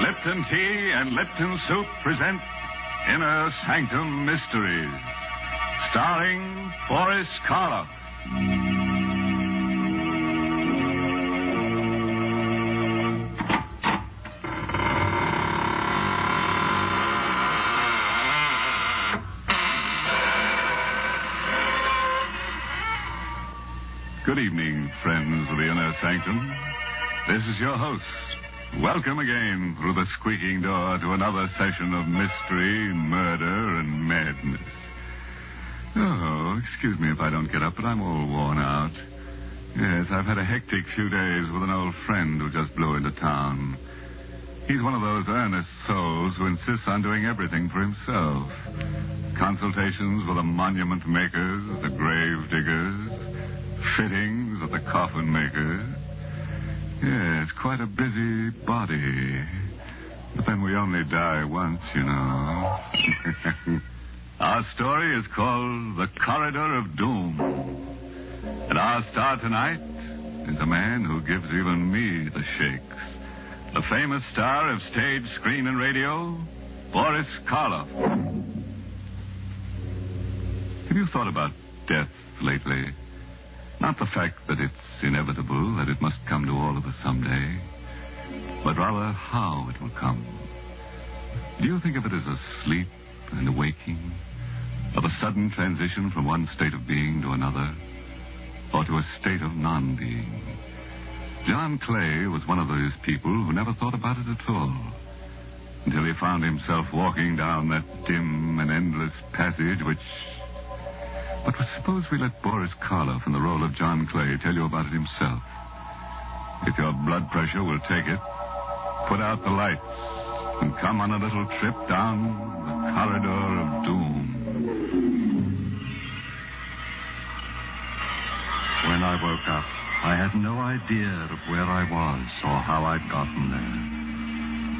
Lipton Tea and Lipton Soup present Inner Sanctum Mysteries, starring Boris Karloff. Good evening, friends of the Inner Sanctum. This is your host. Welcome again through the squeaking door to another session of mystery, murder, and madness. Oh, excuse me if I don't get up, but I'm all worn out. Yes, I've had a hectic few days with an old friend who just blew into town. He's one of those earnest souls who insists on doing everything for himself. Consultations with the monument makers, the grave diggers, fittings at the coffin maker. Yes, quite a busy body. But then we only die once, you know. our story is called The Corridor of Doom. And our star tonight is a man who gives even me the shakes. The famous star of stage, screen, and radio, Boris Karloff. Have you thought about death lately? Not the fact that it's inevitable, that it must come to all of us someday, but rather how it will come. Do you think of it as a sleep and a waking, of a sudden transition from one state of being to another, or to a state of non being? John Clay was one of those people who never thought about it at all until he found himself walking down that dim and endless passage which but suppose we let Boris Karloff in the role of John Clay tell you about it himself. If your blood pressure will take it, put out the lights and come on a little trip down the corridor of doom. When I woke up, I had no idea of where I was or how I'd gotten there.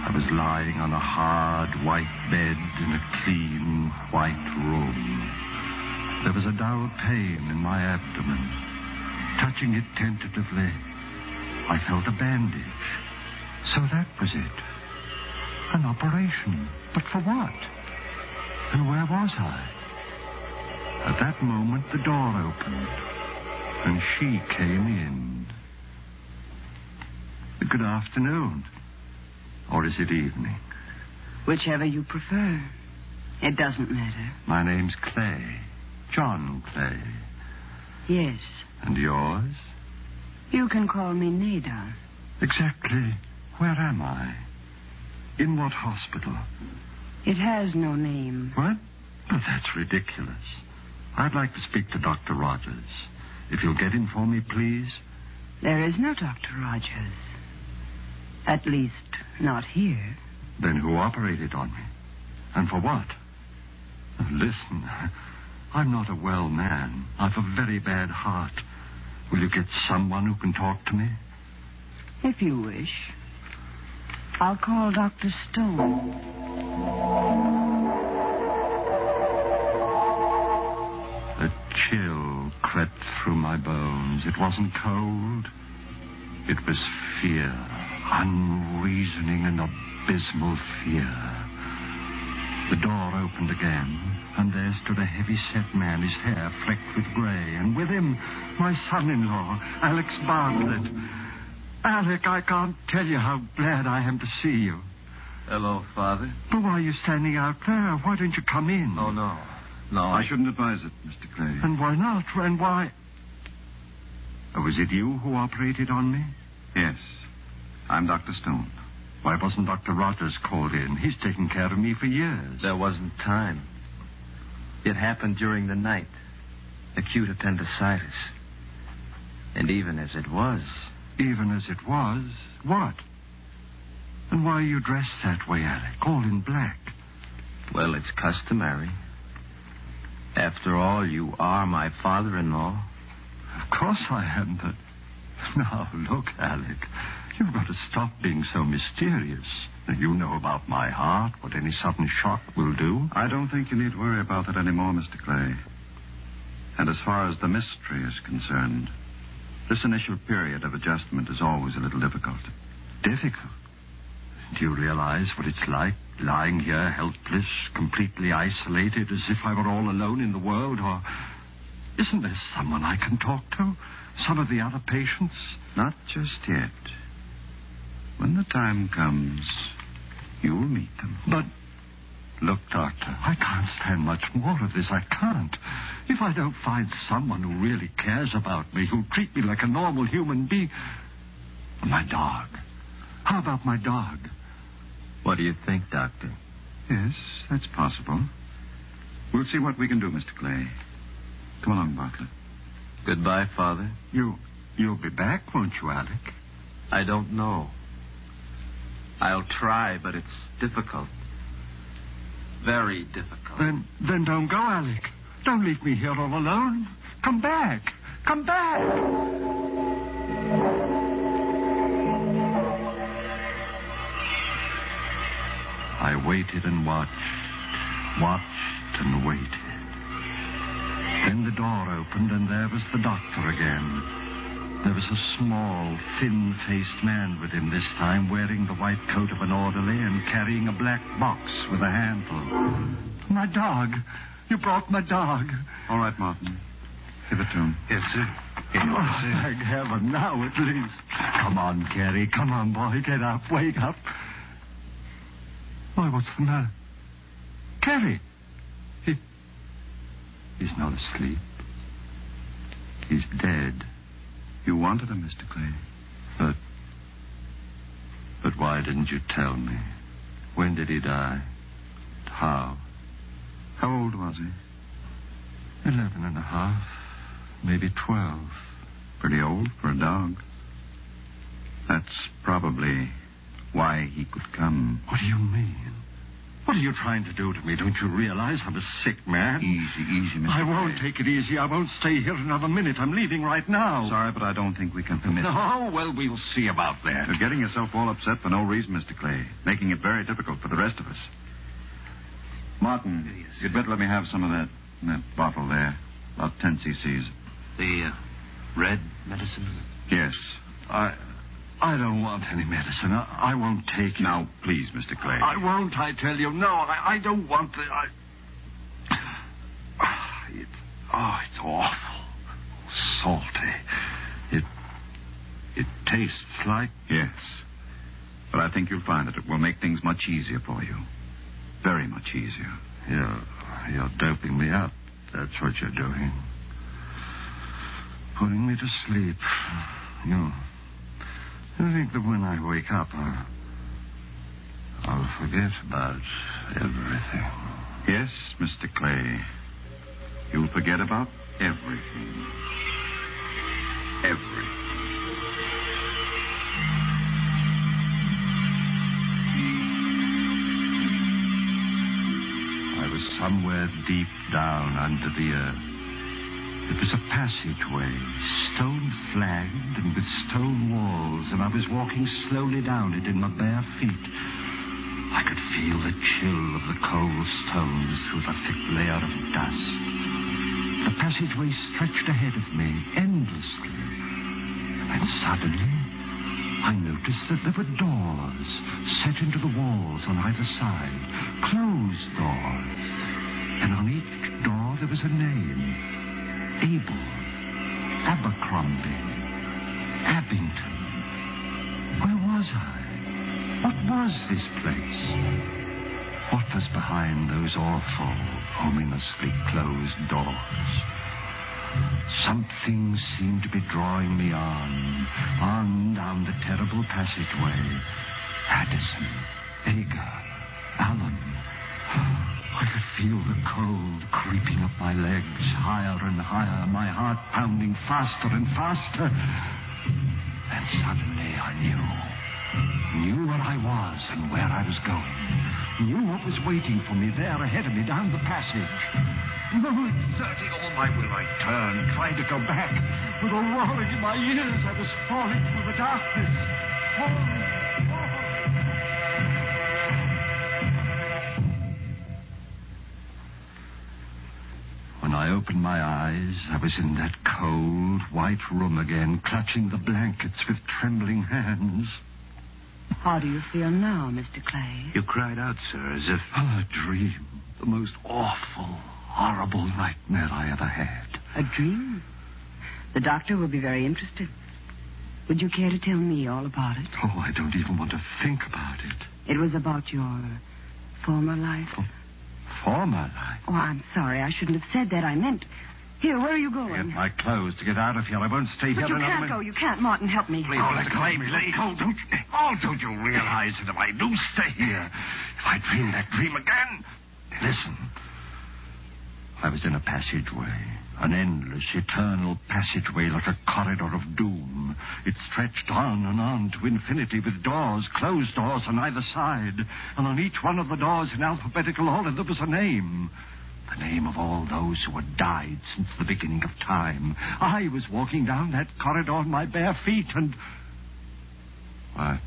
I was lying on a hard white bed in a clean white room. There was a dull pain in my abdomen. Touching it tentatively, I felt a bandage. So that was it. An operation. But for what? And where was I? At that moment, the door opened, and she came in. Good afternoon. Or is it evening? Whichever you prefer. It doesn't matter. My name's Clay. John Clay. Yes. And yours? You can call me Nada. Exactly. Where am I? In what hospital? It has no name. What? Oh, that's ridiculous. I'd like to speak to Dr. Rogers. If you'll get him for me, please. There is no Dr. Rogers. At least, not here. Then who operated on me? And for what? Listen, I'm not a well man. I've a very bad heart. Will you get someone who can talk to me? If you wish. I'll call Dr. Stone. A chill crept through my bones. It wasn't cold. It was fear. Unreasoning and abysmal fear. The door opened again and there stood a heavy-set man, his hair flecked with gray, and with him, my son-in-law, Alec Bartlett. Alec, I can't tell you how glad I am to see you. Hello, Father. But why are you standing out there? Why don't you come in? Oh, no. No, I shouldn't advise it, Mr. Clay. And why not? And why? Oh, was it you who operated on me? Yes. I'm Dr. Stone. Why wasn't Dr. Rogers called in? He's taken care of me for years. There wasn't time. It happened during the night. Acute appendicitis. And even as it was. Even as it was? What? And why are you dressed that way, Alec? All in black. Well, it's customary. After all, you are my father in law. Of course I am, but. Now, look, Alec. You've got to stop being so mysterious. You know about my heart, what any sudden shock will do. I don't think you need worry about that anymore, Mr. Clay. And as far as the mystery is concerned, this initial period of adjustment is always a little difficult. Difficult? Do you realize what it's like, lying here helpless, completely isolated, as if I were all alone in the world? Or isn't there someone I can talk to? Some of the other patients? Not just yet. When the time comes, you'll meet them. But Look, Doctor, I can't stand much more of this. I can't. If I don't find someone who really cares about me, who'll treat me like a normal human being. My dog. How about my dog? What do you think, Doctor? Yes, that's possible. We'll see what we can do, Mr. Clay. Come along, Bartlett. Goodbye, Father. You you'll be back, won't you, Alec? I don't know. I'll try, but it's difficult. Very difficult. Then then don't go, Alec. Don't leave me here all alone. Come back. Come back. I waited and watched, watched and waited. Then the door opened, and there was the doctor again. There was a small, thin faced man with him this time, wearing the white coat of an orderly and carrying a black box with a handle. My dog. You brought my dog. All right, Martin. Give it to him. Yes, sir. Oh, thank heaven, now at least. Come on, Carrie. Come on, boy. Get up. Wake up. Why, what's the matter? Carrie. He. He's not asleep. He's dead. You wanted him, Mr. Clay. But. But why didn't you tell me? When did he die? How? How old was he? Eleven and a half. Maybe twelve. Pretty old for a dog. That's probably why he could come. What do you mean? What are you trying to do to me? Don't you realize I'm a sick man? Easy, easy, Mr. I won't Clay. take it easy. I won't stay here another minute. I'm leaving right now. Sorry, but I don't think we can permit it. Oh, well, we'll see about that. You're getting yourself all upset for no reason, Mr. Clay, making it very difficult for the rest of us. Martin, you'd better let me have some of that, that bottle there. About 10 cc's. The uh, red medicine? Yes. I, I don't want any medicine. I, I won't take it. Now, please, Mr. Clay. I won't, I tell you. No, I, I don't want the. I... It, oh, it's awful. Salty. It. It tastes like. Yes. But I think you'll find that it will make things much easier for you. Very much easier. You're, you're doping me up. That's what you're doing. Putting me to sleep. You. You think that when I wake up, I'll, I'll forget about everything. Yes, Mr. Clay. You'll forget about everything. Everything. I was somewhere deep down under the earth. It was a passageway, stone flagged and with stone walls, and I was walking slowly down it in my bare feet. I could feel the chill of the cold stones through the thick layer of dust. The passageway stretched ahead of me endlessly. And suddenly, I noticed that there were doors set into the walls on either side, closed doors. And on each door there was a name Abel, Abercrombie, Abington. Where was I? What was this place? What was behind those awful, ominously closed doors? Something seemed to be drawing me on, on down the terrible passageway. Addison, Ager, Allen. I could feel the cold creeping up my legs, higher and higher, my heart pounding faster and faster. And suddenly I knew. Knew where I was and where I was going. Knew what was waiting for me there ahead of me down the passage. No, exerting all my will, I turned, tried to go back. With a roaring in my ears, I was falling through the darkness. Falling. I opened my eyes, I was in that cold, white room again, clutching the blankets with trembling hands. How do you feel now, Mr. Clay? You cried out, sir, as if. A dream. The most awful, horrible nightmare I ever had. A dream? The doctor will be very interested. Would you care to tell me all about it? Oh, I don't even want to think about it. It was about your former life. Oh. Former life. Oh, I'm sorry. I shouldn't have said that. I meant. Here, where are you going? Get my clothes to get out of here. I won't stay but here you another can't minute. go. You can't. Martin, help me. Please, oh, let go me. Let go. Don't, oh, don't you realize that if I do stay here, if I dream that dream again... Listen. I was in a passageway. An endless, eternal passageway like a corridor of doom. It stretched on and on to infinity with doors, closed doors on either side. And on each one of the doors in alphabetical order there was a name. The name of all those who had died since the beginning of time. I was walking down that corridor on my bare feet and. Why?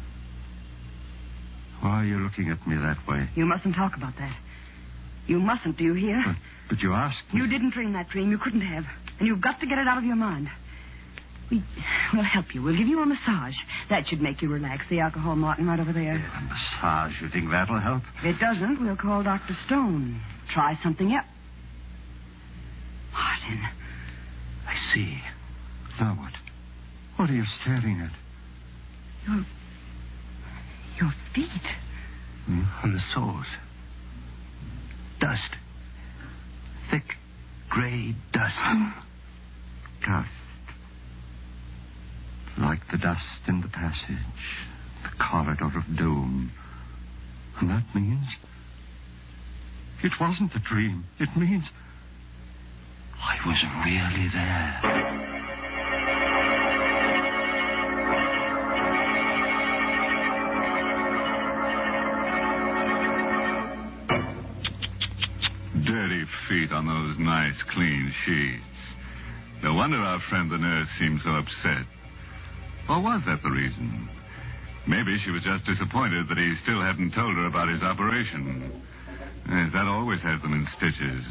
Why are you looking at me that way? You mustn't talk about that. You mustn't, do you hear? But, but you asked me. You didn't dream that dream. You couldn't have. And you've got to get it out of your mind. We, we'll help you. We'll give you a massage. That should make you relax. The alcohol, Martin, right over there. A massage, you think that'll help? If it doesn't, we'll call Dr. Stone. Try something else. Martin. I see. Now what? What are you staring at? Your. your feet. Hmm? On the soles. Dust. Thick, gray dust. Dust. Like the dust in the passage, the corridor of doom. And that means. It wasn't a dream. It means. I was really there. Feet on those nice, clean sheets. No wonder our friend the nurse seemed so upset. Or was that the reason? Maybe she was just disappointed that he still hadn't told her about his operation. Yes, that always has them in stitches.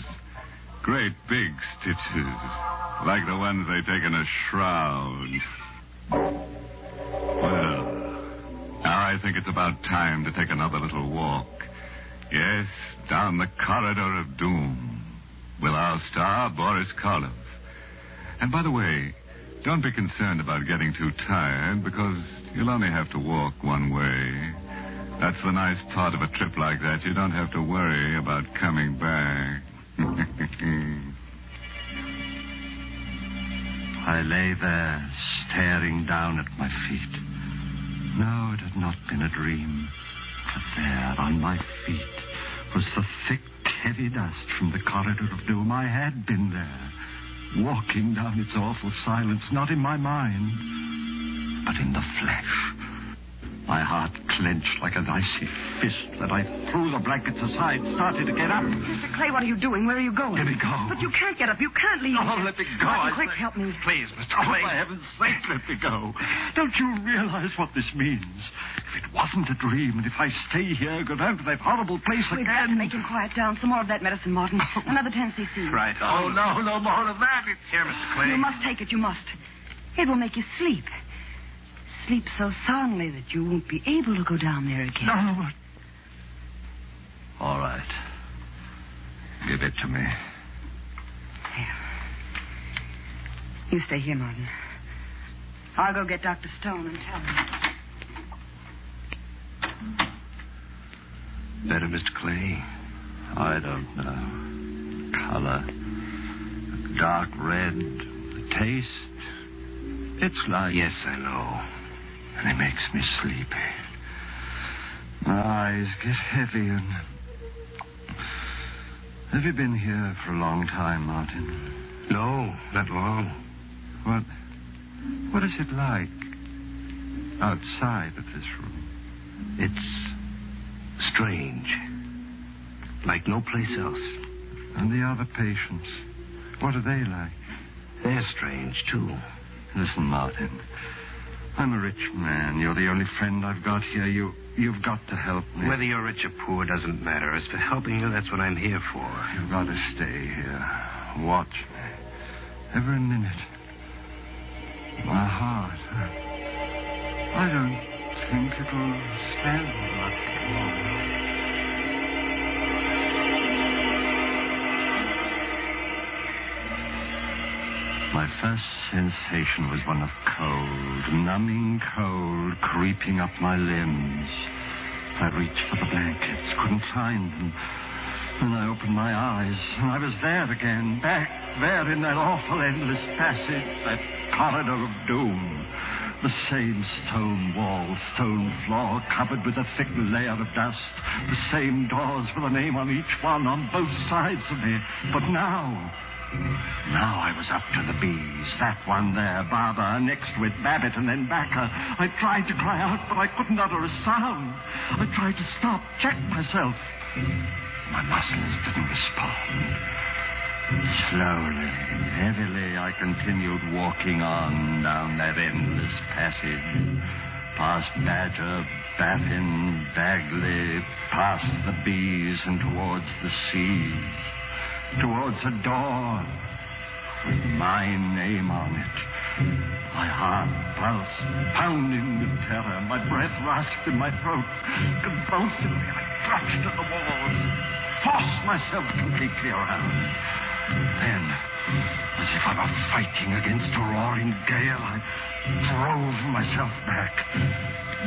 Great big stitches. Like the ones they take in a shroud. Well, now I think it's about time to take another little walk. Yes, down the corridor of doom with our star, Boris Karloff. And by the way, don't be concerned about getting too tired because you'll only have to walk one way. That's the nice part of a trip like that. You don't have to worry about coming back. I lay there, staring down at my feet. No, it had not been a dream. For there, on my feet, was the thick, heavy dust from the corridor of doom. I had been there, walking down its awful silence, not in my mind, but in the flesh. My heart clenched like an icy fist that I threw the blankets aside, started to get up. Mr. Clay, what are you doing? Where are you going? Let me go. But you can't get up. You can't leave. Oh, let me go. Martin, I quick, say. help me. Please, Mr. Oh, Clay. Oh, for heaven's sake, let me go. Don't you realize what this means? If it wasn't a dream, and if I stay here, go down to that horrible place We've got to make him quiet down. Some more of that medicine, Martin. Oh. Another 10 cc. Right Oh, on. no, no more of that. It's Here, Mr. Clay. You must take it. You must. It will make you sleep. Sleep so soundly that you won't be able to go down there again. No, but... All right. Give it to me. Here. You stay here, Martin. I'll go get Dr. Stone and tell him. Better, Mr. Clay. I don't know. Color. Dark red. The taste. It's like. Yes, I know. And it makes me sleepy. My eyes get heavy and. Have you been here for a long time, Martin? No, not long. What. What is it like outside of this room? It's strange. Like no place else. And the other patients? What are they like? They're strange, too. Listen, Martin. I'm a rich man. You're the only friend I've got here. You, you've got to help me. Whether you're rich or poor doesn't matter. As for helping you, that's what I'm here for. You've got to stay here. Watch me. Every minute. My heart. I don't think it'll My first sensation was one of cold, numbing cold, creeping up my limbs. I reached for the blankets, couldn't find them. Then I opened my eyes, and I was there again, back there in that awful endless passage, that corridor of doom. The same stone wall, stone floor, covered with a thick layer of dust. The same doors with a name on each one on both sides of me. But now, now I was up to the bees. That one there, Barbara, next with Babbitt, and then Backer. I tried to cry out, but I couldn't utter a sound. I tried to stop, check myself. My muscles didn't respond. Slowly, heavily, I continued walking on down that endless passage. Past Badger, Baffin, Bagley, past the bees and towards the seas. Towards a door with my name on it. My heart pulsed, pounding with terror. My breath rasped in my throat. Convulsively, I clutched at the wall, forced myself completely around. Then, as if I were fighting against a roaring gale, I drove myself back.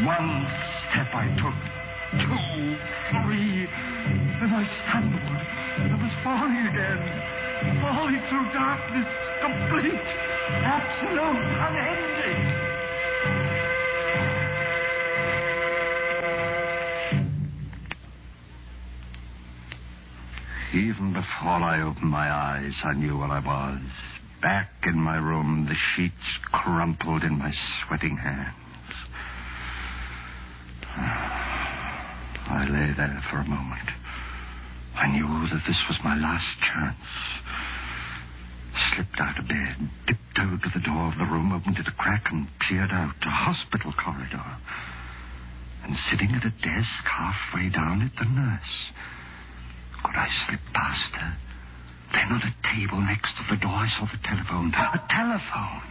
One step I took, two, three, then I stumbled. I was falling again, falling through darkness, complete, absolute, unending. Even before I opened my eyes, I knew where I was. Back in my room, the sheets crumpled in my sweating hands. I lay there for a moment. I knew that this was my last chance. Slipped out of bed, tiptoed to the door of the room, opened it a crack, and peered out a hospital corridor. And sitting at a desk halfway down it, the nurse. Could I slip past her? Then on a table next to the door, I saw the telephone. A telephone.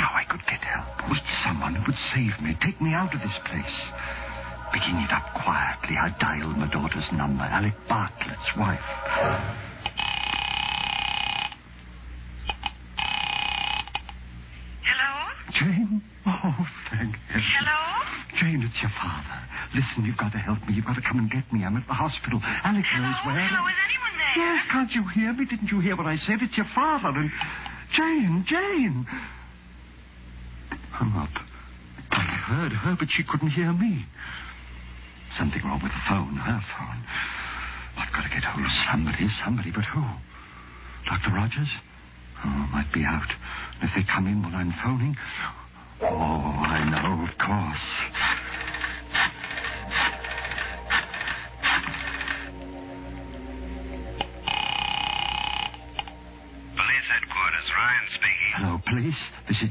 Now I could get help. Meet someone who would save me, take me out of this place. Picking it up quietly, I dialed my daughter's number, Alec Bartlett's wife. Hello? Jane? Oh, thank heaven. Hello? Jane, it's your father. Listen, you've got to help me. You've got to come and get me. I'm at the hospital. Alec knows where. Hello? Is anyone there? Yes, can't you hear me? Didn't you hear what I said? It's your father and Jane, Jane. Hung up. I heard her, but she couldn't hear me. Something wrong with the phone, her phone. I've got to get hold of somebody, somebody, but who? Dr. Rogers? Oh, might be out. If they come in while I'm phoning. Oh, I know, of course.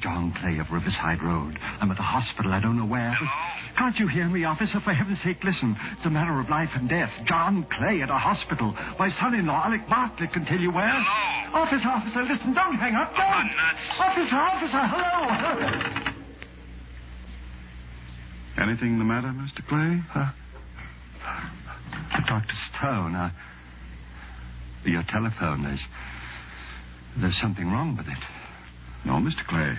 John Clay of Riverside Road. I'm at the hospital. I don't know where. Hello? Can't you hear me, officer? For heaven's sake, listen. It's a matter of life and death. John Clay at a hospital. My son-in-law, Alec Bartlett, can tell you where. Hello? Officer, officer, listen. Don't hang up. Don't. I'm nuts. Officer, officer, hello. Anything the matter, Mr. Clay? Uh, Dr. Stone, uh, your telephone is. There's something wrong with it. No, Mr. Clay.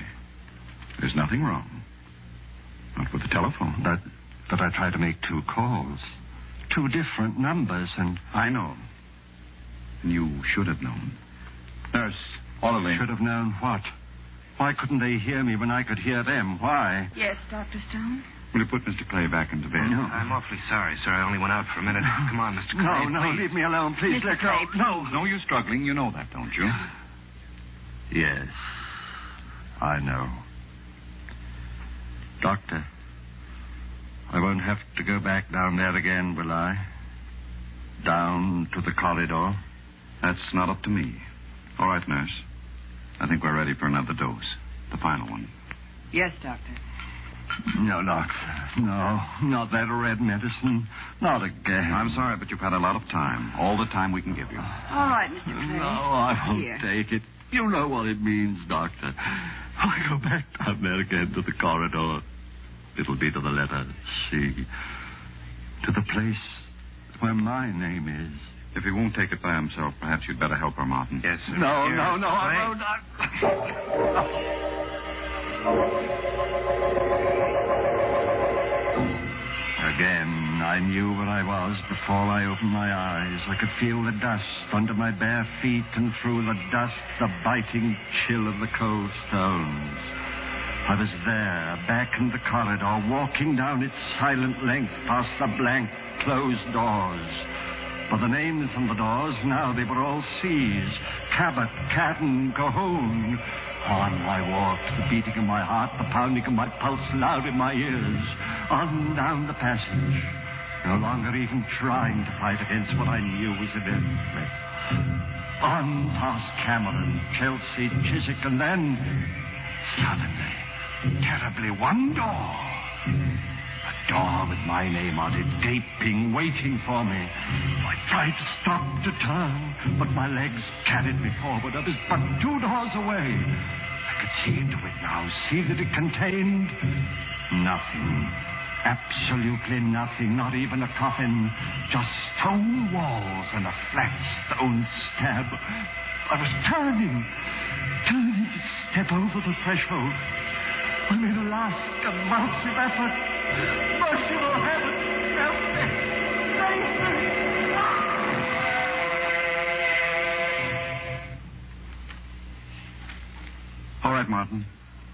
There's nothing wrong. Not with the telephone. But, but I tried to make two calls. Two different numbers, and I know. And you should have known. Nurse, orderly. should have known what. Why couldn't they hear me when I could hear them? Why? Yes, Dr. Stone? Will you put Mr. Clay back into bed? No. I'm awfully sorry, sir. I only went out for a minute. Come on, Mr. Clay. No, no, leave me alone, please. Mr. Let go. Clay, No, no, you're struggling. You know that, don't you? Yes, I know. Doctor, I won't have to go back down there again, will I? Down to the corridor? That's not up to me. All right, nurse. I think we're ready for another dose. The final one. Yes, Doctor. No, doctor. No, not that red medicine. Not again. I'm sorry, but you've had a lot of time. All the time we can give you. All right, Mr. Clay. No, I won't Here. take it. You know what it means, Doctor. I go back down there again to the corridor. It'll be to the letter C. To the place where my name is. If he won't take it by himself, perhaps you'd better help her, Martin. Yes, sir. No, Here, no, no, Mr. I Clay. will not. Again, I knew where I was before I opened my eyes. I could feel the dust under my bare feet, and through the dust, the biting chill of the cold stones. I was there, back in the corridor, walking down its silent length past the blank, closed doors. For the names on the doors, now they were all C's. Cabot, Cadden, Cahoon. On I walked, the beating of my heart, the pounding of my pulse loud in my ears. On down the passage. No longer even trying to fight against what I knew was inevitable. On past Cameron, Chelsea, Chiswick, and then, suddenly, terribly, one door. A door with my name on it, gaping, waiting for me. I tried to stop, to turn, but my legs carried me forward. I was but two doors away. I could see into it now, see that it contained nothing. Absolutely nothing, not even a coffin. Just stone walls and a flat stone slab. I was turning, turning to step over the threshold. I made a last of effort. Merciful heaven, help me! Save me! All right, Martin.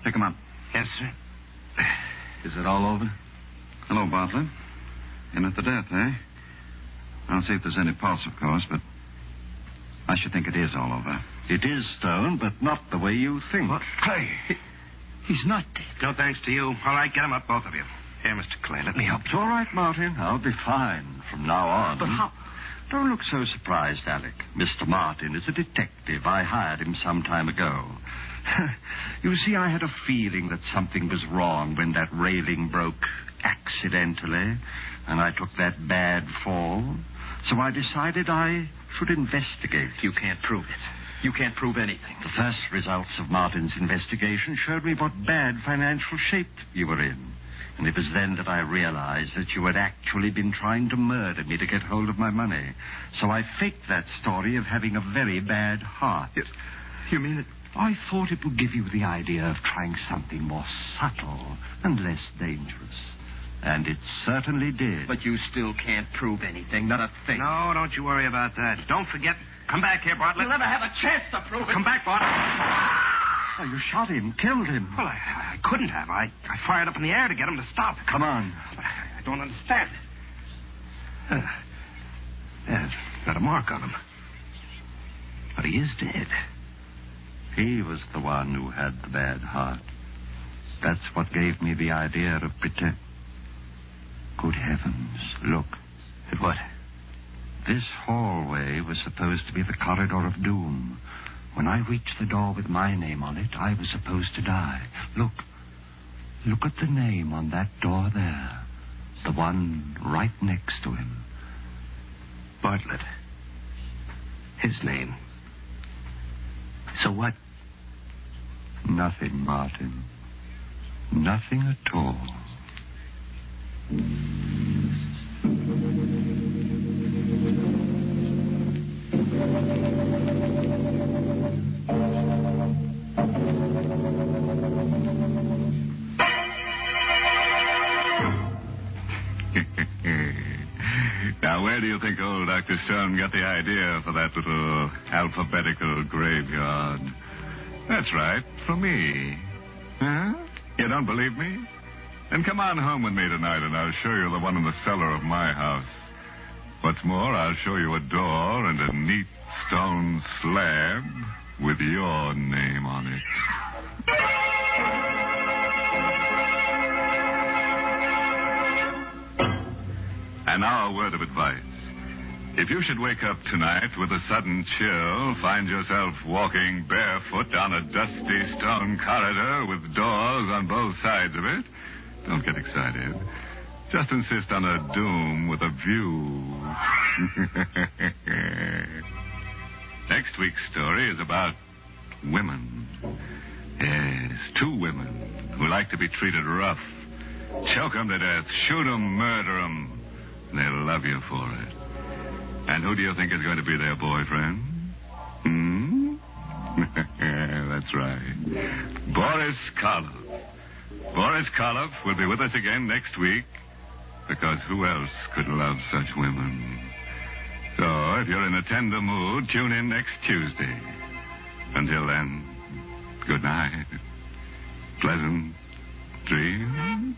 Pick him up. Yes, sir. Is it all over? Hello, Bartlett. In at the death, eh? I'll see if there's any pulse, of course, but I should think it is all over. It is stone, but not the way you think. What? Clay, he's not dead. No thanks to you. All right, get him up, both of you. Here, Mr. Clay, let me help It's all right, Martin. I'll be fine from now on. But how- Don't look so surprised, Alec. Mr. Martin is a detective. I hired him some time ago. you see, I had a feeling that something was wrong when that railing broke accidentally, and I took that bad fall. So I decided I should investigate. You can't prove it. You can't prove anything. The first results of Martin's investigation showed me what bad financial shape you were in. And it was then that I realized that you had actually been trying to murder me to get hold of my money. So I faked that story of having a very bad heart. You mean it? I thought it would give you the idea of trying something more subtle and less dangerous. And it certainly did. But you still can't prove anything. Not a thing. No, don't you worry about that. Don't forget. Come back here, Bartlett. You'll never have a chance to prove it. Come back, Bartlett. Oh, you shot him, killed him. Well, I, I couldn't have. I, I fired up in the air to get him to stop. Come on. But I, I don't understand. Uh, there's got a mark on him. But he is dead. He was the one who had the bad heart. That's what gave me the idea of pretend. Good heavens, look. At what? This hallway was supposed to be the corridor of doom. When I reached the door with my name on it, I was supposed to die. Look. Look at the name on that door there. The one right next to him. Bartlett. His name. So what? Nothing, Martin. Nothing at all. now, where do you think old Dr. Stone got the idea for that little alphabetical graveyard? That's right, for me. Huh? You don't believe me? Then come on home with me tonight, and I'll show you the one in the cellar of my house. What's more, I'll show you a door and a neat stone slab with your name on it. And now, a word of advice. If you should wake up tonight with a sudden chill, find yourself walking barefoot down a dusty stone corridor with doors on both sides of it, don't get excited. Just insist on a doom with a view. Next week's story is about women. Yes, two women who like to be treated rough Choke 'em to death. Shoot 'em, murder 'em. They'll love you for it. And who do you think is going to be their boyfriend? Hmm? That's right. Boris Karloff. Boris Karloff will be with us again next week because who else could love such women? So, if you're in a tender mood, tune in next Tuesday. Until then, good night. Pleasant dreams.